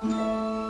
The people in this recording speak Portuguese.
Música